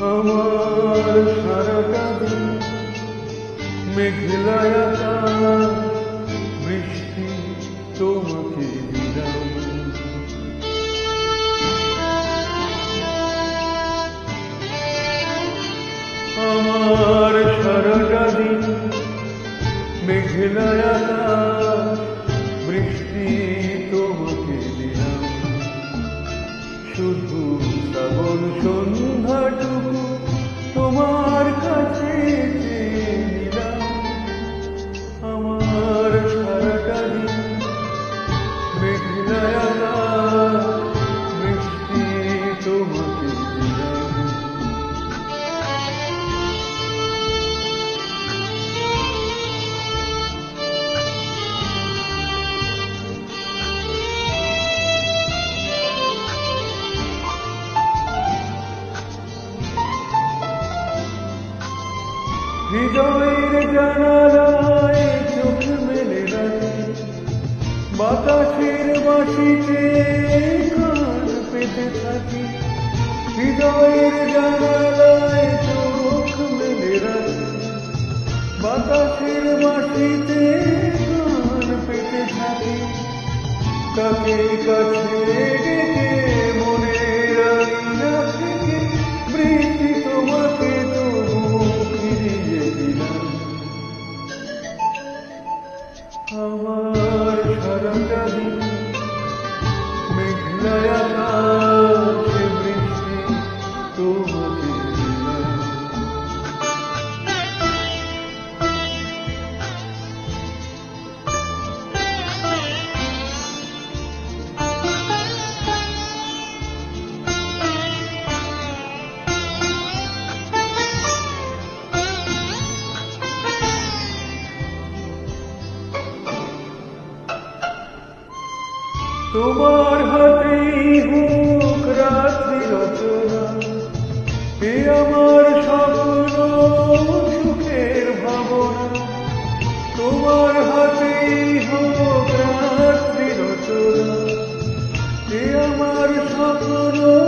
আমার সারাটা দিন মেঘলায় বৃষ্টি তোমাকে আমার সারাটা দিন মেঘলায় শ্রাবণ সন্ধ্যাটুকু তোমার কাছে হৃদয়ের জানালায় চোখ মেলে রাখি বাতাসের বাসিতে কান পেতে থাকি। হৃদয়ের জানালায় চোখ মেলে রাখি বাতাসের বাসিতে কান পেতে থাকি। তাকে কাছে ডেকে তোমার হাতেই হোক রাত্রি রচনা আমার স্বপ্ন সুখের ভাবনা। তোমার হাতেই হোক রাত্রি রচনা আমার স্বপ্ন